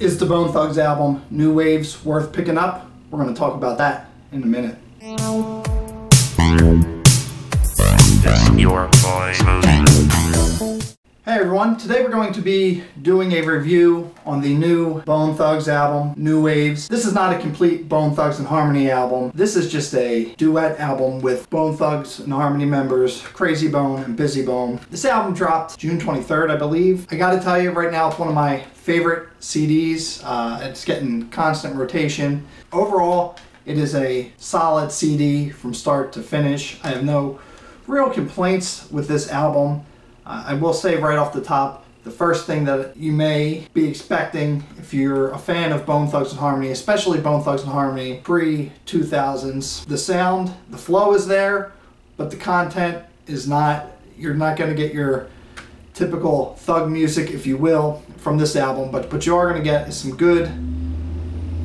Is the Bone Thugs album New Waves worth picking up? We're going to talk about that in a minute. Your boy Hey everyone, today we're going to be doing a review on the new Bone Thugs album, New Waves. This is not a complete Bone Thugs and Harmony album. This is just a duet album with Bone Thugs and Harmony members, Krayzie Bone and Bizzy Bone. This album dropped June 23rd, I believe. I gotta tell you, right now it's one of my favorite CDs. Uh, it's getting constant rotation. Overall, it is a solid CD from start to finish. I have no real complaints with this album. I will say right off the top, the first thing that you may be expecting if you're a fan of Bone Thugs and Harmony, especially Bone Thugs and Harmony pre 2000s, the sound, the flow is there, but the content is not, you're not going to get your typical thug music, if you will, from this album, but what you are going to get is some good,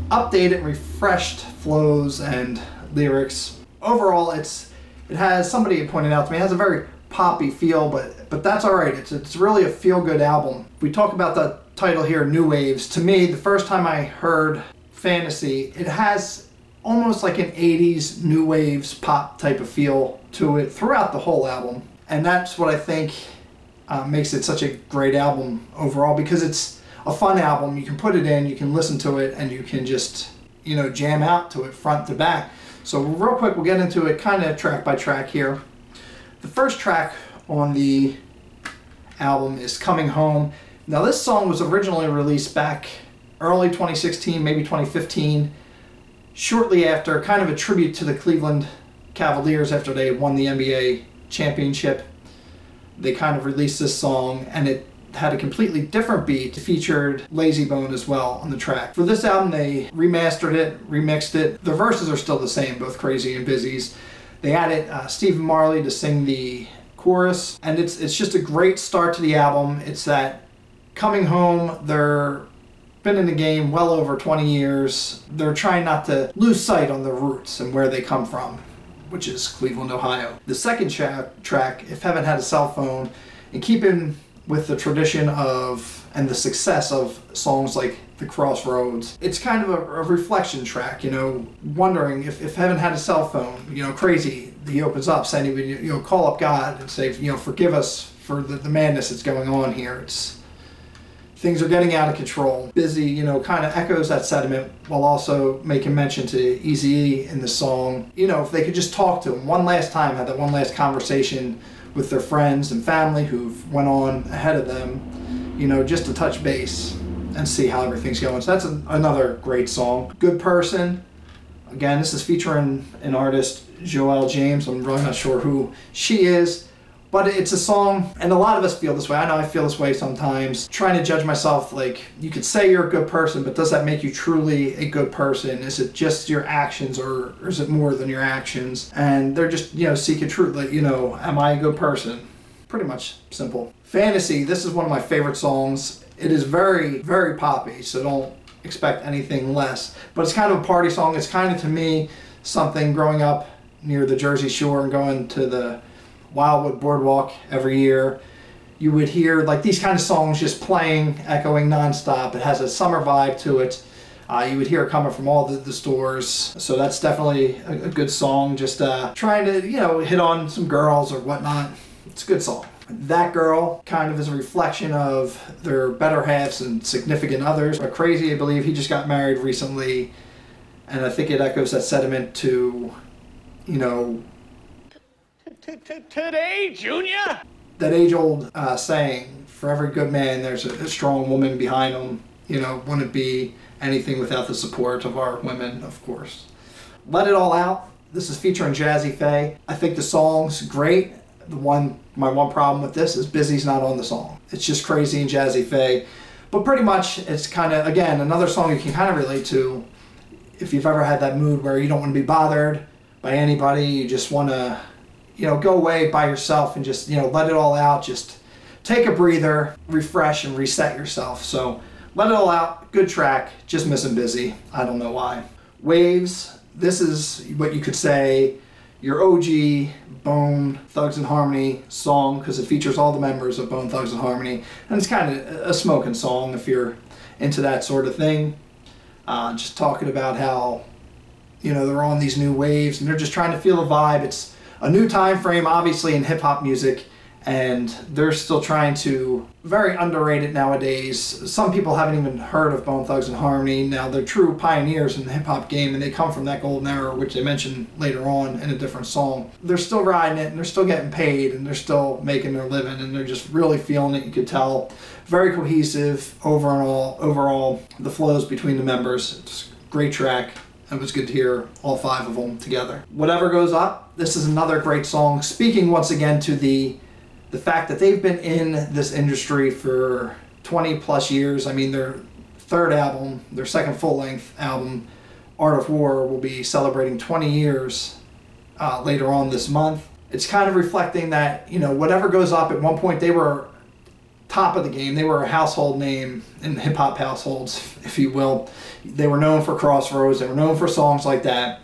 updated, refreshed flows and lyrics. Overall, it's it has somebody pointed out to me, it has a very poppy feel, but but that's all right. It's it's really a feel good album. We talk about the title here, New Waves. To me, the first time I heard Fantasy, it has almost like an 80s new waves pop type of feel to it throughout the whole album, and that's what I think uh, makes it such a great album overall because it's a fun album. You can put it in, you can listen to it, and you can just you know jam out to it front to back. So real quick, we'll get into it kind of track by track here. The first track on the album is Coming Home. Now this song was originally released back early 2016, maybe 2015, shortly after, kind of a tribute to the Cleveland Cavaliers after they won the NBA championship. They kind of released this song and it had a completely different beat. Featured Layzie Bone as well on the track. For this album, they remastered it, remixed it. The verses are still the same, both Krayzie and Bizzy's. They added uh, Stephen Marley to sing the chorus, and it's it's just a great start to the album. It's that coming home, they're been in the game well over 20 years. They're trying not to lose sight on their roots and where they come from, which is Cleveland, Ohio. The second tra- track, If Heaven Had a Cell Phone, and keeping with the tradition of and the success of songs like The Crossroads. It's kind of a, a, reflection track, you know, wondering if, if heaven had a cell phone, you know, Krayzie, He opens up saying you know, call up God and say, you know, forgive us for the, the madness that's going on here. It's things are getting out of control. Bizzy, you know, kind of echoes that sentiment while also making mention to Eazy in the song. You know, if they could just talk to him one last time, have that one last conversation with their friends and family who've went on ahead of them, you know, just to touch base and see how everything's going. So that's a, another great song. Good Person. Again, this is featuring an artist, Joelle James. I'm really not sure who she is. But it's a song, and a lot of us feel this way. I know I feel this way sometimes. Trying to judge myself, like, you could say you're a good person, but does that make you truly a good person? Is it just your actions, or, or is it more than your actions? And they're just, you know, seeking truth. Like, you know, am I a good person? Pretty much simple. Fantasy, this is one of my favorite songs. It is very, very poppy, so don't expect anything less. But it's kind of a party song. It's kind of, to me, something growing up near the Jersey Shore and going to the Wildwood Boardwalk every year. You would hear like these kind of songs just playing, echoing nonstop. It has a summer vibe to it. Uh, you would hear it coming from all the, the stores. So that's definitely a, a good song. Just uh, trying to, you know, hit on some girls or whatnot. It's a good song. That girl kind of is a reflection of their better halves and significant others. But Krayzie, I believe, he just got married recently. And I think it echoes that sentiment to, you know, Today, Junior? That age old uh, saying for every good man, there's a, a strong woman behind him. You know, wouldn't be anything without the support of our women, of course. Let It All Out. This is featuring Jazze Pha. I think the song's great. The one, my one problem with this is Bizzy's not on the song. It's just Krayzie and Jazze Pha. But pretty much, it's kind of, again, another song you can kind of relate to if you've ever had that mood where you don't want to be bothered by anybody, you just want to you know, go away by yourself and just, you know, let it all out. Just take a breather, refresh, and reset yourself. So let it all out. Good track. Just missing Bizzy. I don't know why. Waves. This is what you could say your OG Bone Thugs and Harmony song because it features all the members of Bone Thugs and Harmony, and it's kind of a smoking song if you're into that sort of thing. Uh, just talking about how, you know, they're on these new waves and they're just trying to feel the vibe. It's a new time frame, obviously, in hip hop music and they're still trying to very underrated nowadays. Some people haven't even heard of Bone Thugs and Harmony. Now they're true pioneers in the hip hop game, and they come from that golden era, which they mentioned later on in a different song. They're still riding it, and they're still getting paid, and they're still making their living, and they're just really feeling it. You could tell, very cohesive overall. Overall, the flows between the members, it's great track. It was good to hear all five of them together. Whatever goes up, this is another great song. Speaking once again to the the fact that they've been in this industry for 20 plus years. I mean, their third album, their second full length album, Art of War, will be celebrating 20 years uh, later on this month. It's kind of reflecting that, you know, whatever goes up, at one point they were top of the game. They were a household name in hip hop households, if you will. They were known for Crossroads, they were known for songs like that.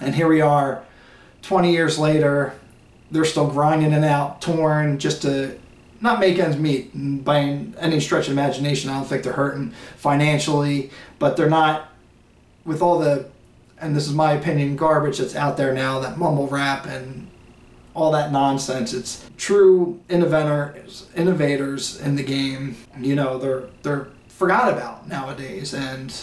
And here we are, 20 years later, they're still grinding it out, torn, just to not make ends meet by any stretch of imagination. I don't think they're hurting financially, but they're not with all the, and this is my opinion, garbage that's out there now, that mumble rap and all that nonsense. It's true innovators, innovators in the game. You know, they're they're forgot about nowadays, and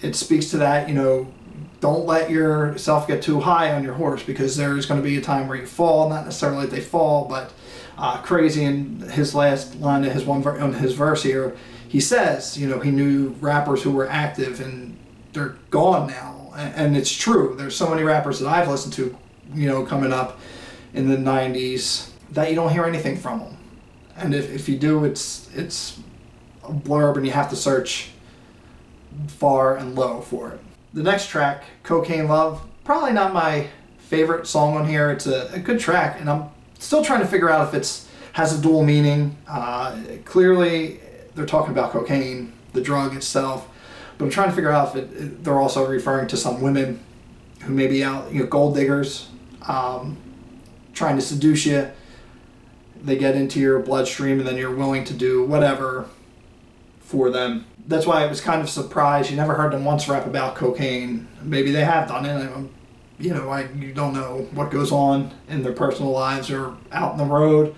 it speaks to that. You know, don't let yourself get too high on your horse because there's going to be a time where you fall. Not necessarily they fall, but uh, Krayzie in his last line his one on his verse here, he says, you know, he knew rappers who were active and they're gone now, and it's true. There's so many rappers that I've listened to, you know, coming up in the '90s that you don't hear anything from them, and if, if you do, it's it's a blurb, and you have to search far and low for it. The next track, Cocaine Love, probably not my favorite song on here. It's a, a good track, and I'm still trying to figure out if it's has a dual meaning. Uh, clearly, they're talking about cocaine, the drug itself, but I'm trying to figure out if it, it, they're also referring to some women who may be out, you know, gold diggers, um, trying to seduce you. They get into your bloodstream, and then you're willing to do whatever for them that's why I was kind of surprised. You never heard them once rap about cocaine. Maybe they have done it. Um, you know, I you don't know what goes on in their personal lives or out in the road,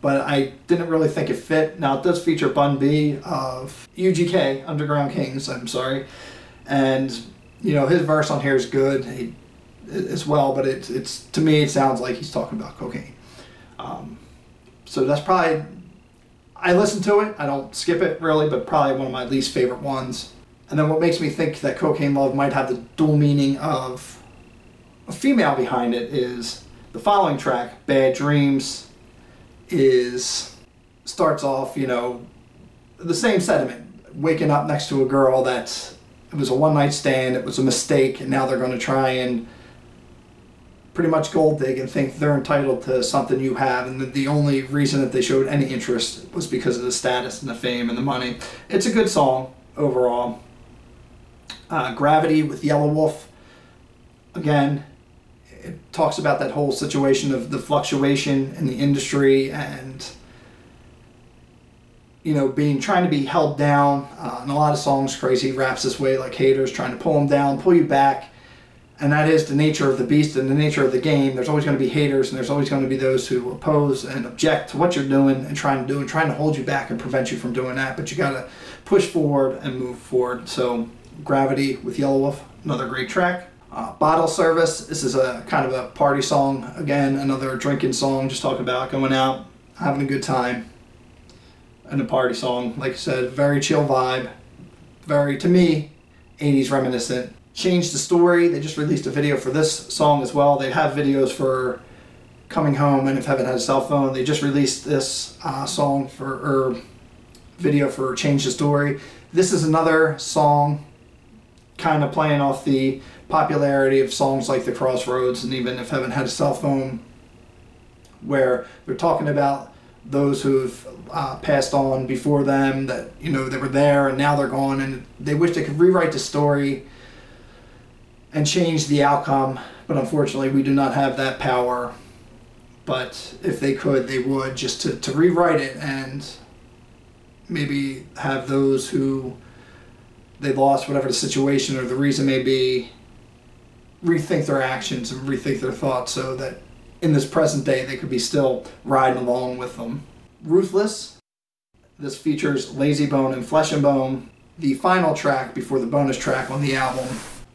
but I didn't really think it fit. Now it does feature Bun B of UGK Underground Kings. I'm sorry, and you know his verse on here is good he, as well, but it's it's to me it sounds like he's talking about cocaine. Um, so that's probably I listen to it. I don't skip it really, but probably one of my least favorite ones. And then what makes me think that Cocaine Love might have the dual meaning of a female behind it is the following track, Bad Dreams, is starts off, you know, the same sentiment. Waking up next to a girl that it was a one night stand, it was a mistake, and now they're going to try and pretty much gold dig and think they're entitled to something you have, and that the only reason that they showed any interest was because of the status and the fame and the money. It's a good song overall. Uh, Gravity with Yelawolf, again, it talks about that whole situation of the fluctuation in the industry and you know being trying to be held down. Uh, in a lot of songs, Krayzie raps this way, like haters trying to pull them down, pull you back and that is the nature of the beast and the nature of the game. There's always going to be haters, and there's always going to be those who oppose and object to what you're doing and trying to do and trying to hold you back and prevent you from doing that. But you got to push forward and move forward. So, Gravity with Yelawolf, another great track. Uh, Bottle Service, this is a kind of a party song. Again, another drinking song, just talking about going out, having a good time. And a party song, like I said, very chill vibe. Very, to me, 80s reminiscent changed the story. They just released a video for this song as well. They have videos for Coming Home and If Heaven Had a Cell Phone. They just released this uh, song for, or video for Change the Story. This is another song kind of playing off the popularity of songs like The Crossroads and even If Heaven Had a Cell Phone, where they're talking about those who've uh, passed on before them that you know they were there and now they're gone and they wish they could rewrite the story and change the outcome, but unfortunately we do not have that power. But if they could, they would just to, to rewrite it and maybe have those who they lost, whatever the situation or the reason may be, rethink their actions and rethink their thoughts so that in this present day they could be still riding along with them. Ruthless. This features Layzie Bone and Flesh and Bone, the final track before the bonus track on the album.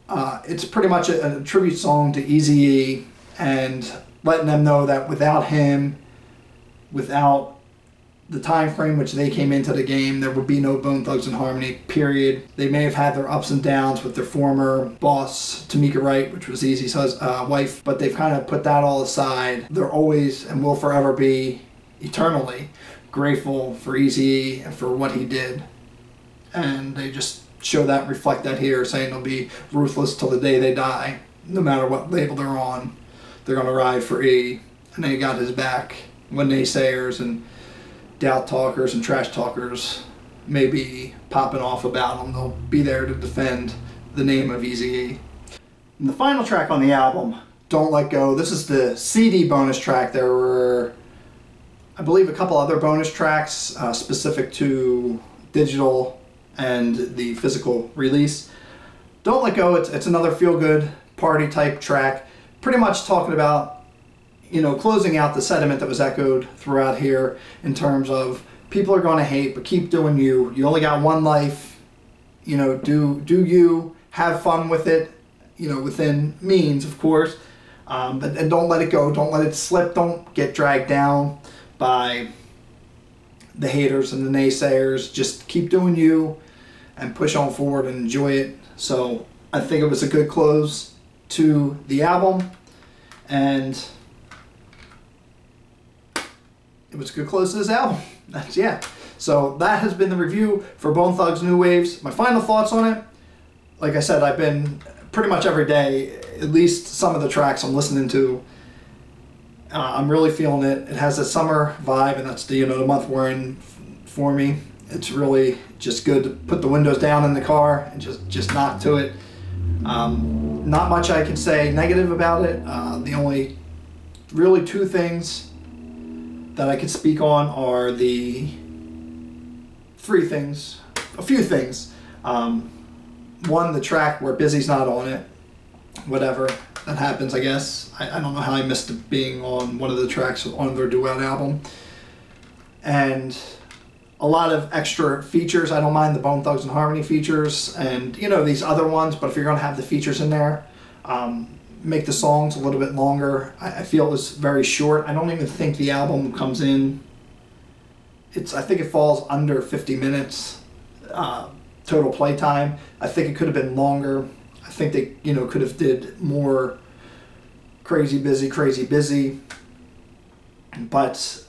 Uh, it's pretty much a, a tribute song to Eazy-E and letting them know that without him, without the time frame which they came into the game, there would be no Bone Thugs and Harmony, period. They may have had their ups and downs with their former boss, Tomica Wright, which was Eazy's uh, wife, but they've kind of put that all aside. They're always and will forever be eternally grateful for Eazy and for what he did. And they just show that, reflect that here, saying they'll be ruthless till the day they die, no matter what label they're on. They're going to ride for E. And they got his back when naysayers and doubt talkers and trash talkers may be popping off about them. They'll be there to defend the name of Eazy-E. And the final track on the album, Don't Let Go, this is the CD bonus track. There were, I believe, a couple other bonus tracks uh, specific to digital and the physical release. Don't Let Go, it's, it's another feel-good party type track, pretty much talking about you know, closing out the sentiment that was echoed throughout here in terms of people are going to hate, but keep doing you. You only got one life. You know, do do you have fun with it? You know, within means, of course. Um, but and don't let it go. Don't let it slip. Don't get dragged down by the haters and the naysayers. Just keep doing you and push on forward and enjoy it. So I think it was a good close to the album. And it was a good close to this album. That's yeah. So that has been the review for Bone Thugs New Waves. My final thoughts on it. Like I said, I've been pretty much every day, at least some of the tracks I'm listening to. Uh, I'm really feeling it. It has a summer vibe, and that's the you know the month we're in for me. It's really just good to put the windows down in the car and just just knock to it. Um, not much I can say negative about it. Uh, the only really two things that I could speak on are the three things, a few things. Um, one, the track where Bizzy's not on it, whatever that happens, I guess. I, I don't know how I missed being on one of the tracks on their duet album. And a lot of extra features. I don't mind the Bone Thugs and Harmony features and, you know, these other ones, but if you're going to have the features in there, um, make the songs a little bit longer. I, I feel it was very short. I don't even think the album comes in. It's I think it falls under 50 minutes uh, total playtime. I think it could have been longer. I think they you know could have did more Krayzie Bizzy, Krayzie Bizzy. But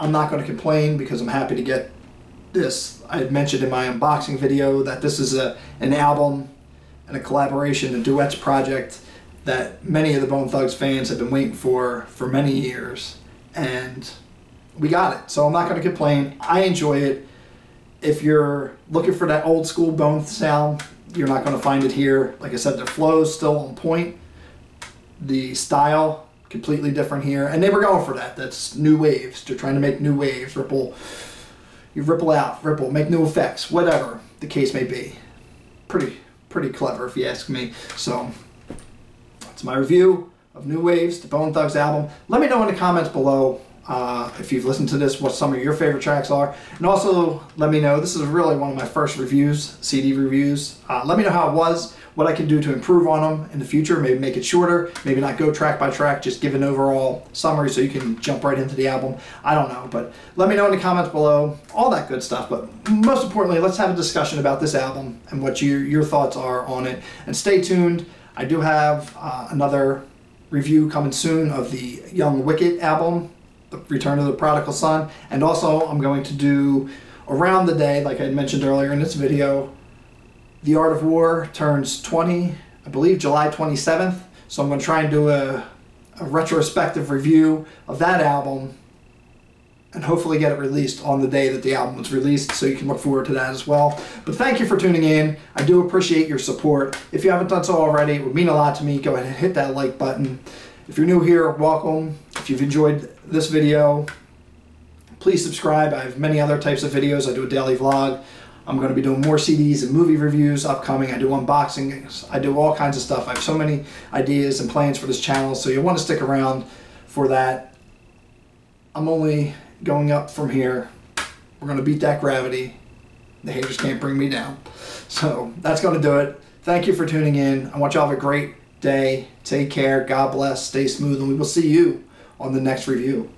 I'm not going to complain because I'm happy to get this. I had mentioned in my unboxing video that this is a an album and a collaboration, a duets project that many of the Bone Thugs fans have been waiting for for many years, and we got it. So I'm not going to complain. I enjoy it. If you're looking for that old school Bone sound, you're not going to find it here. Like I said, the flow is still on point. The style completely different here, and they were going for that. That's new waves. They're trying to make new waves. Ripple, you ripple out, ripple, make new effects, whatever the case may be. Pretty, pretty clever if you ask me. So it's my review of New Waves, the Bone Thugs album. Let me know in the comments below uh, if you've listened to this, what some of your favorite tracks are. And also let me know, this is really one of my first reviews, CD reviews. Uh, let me know how it was, what I can do to improve on them in the future, maybe make it shorter, maybe not go track by track, just give an overall summary so you can jump right into the album. I don't know, but let me know in the comments below, all that good stuff. But most importantly, let's have a discussion about this album and what your, your thoughts are on it. And stay tuned. I do have uh, another review coming soon of the Young Wicked album, The Return of the Prodigal Son, and also I'm going to do around the day, like I mentioned earlier in this video, The Art of War turns 20, I believe July 27th, so I'm going to try and do a, a retrospective review of that album and hopefully get it released on the day that the album was released so you can look forward to that as well. But thank you for tuning in. I do appreciate your support. If you haven't done so already, it would mean a lot to me. Go ahead and hit that like button. If you're new here, welcome. If you've enjoyed this video, Please subscribe. I have many other types of videos. I do a daily vlog. I'm going to be doing more CDs and movie reviews upcoming. I do unboxings. I do all kinds of stuff. I have so many ideas and plans for this channel, so you'll want to stick around for that. I'm only going up from here. We're going to beat that gravity. The haters can't bring me down. So that's going to do it. Thank you for tuning in. I want you all to have a great day. Take care. God bless. Stay smooth. And we will see you on the next review.